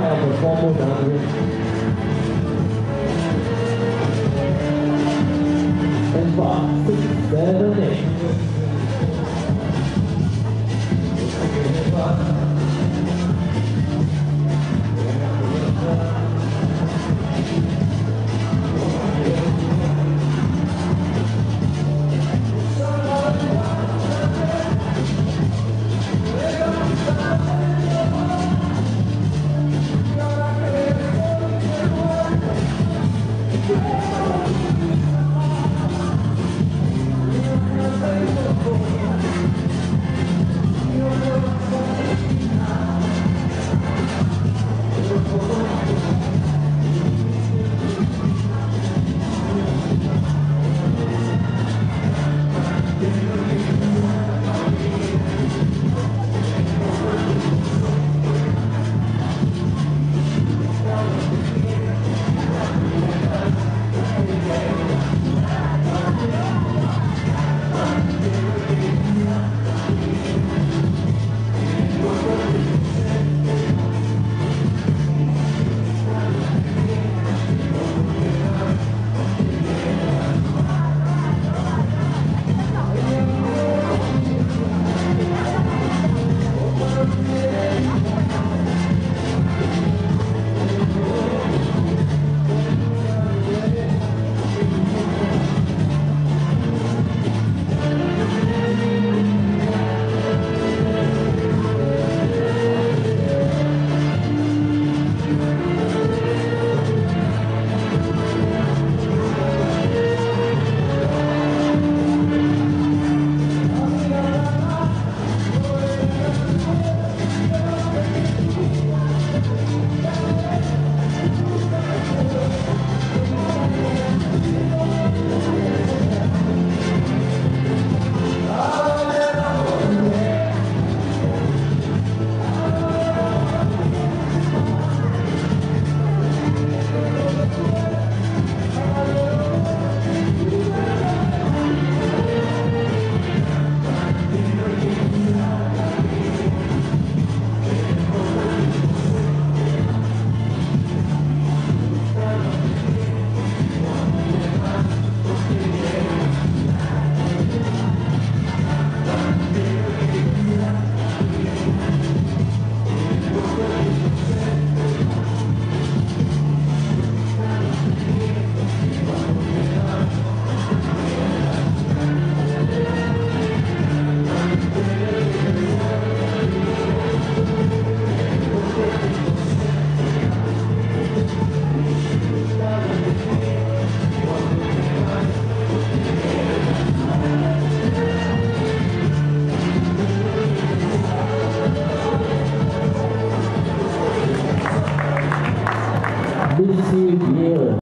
hundred. And five, six, seven, eight.